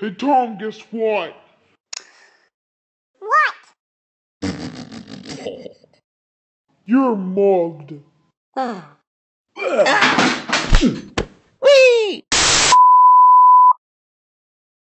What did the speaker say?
Hey Tom, guess what? What? You're mugged. Hmm.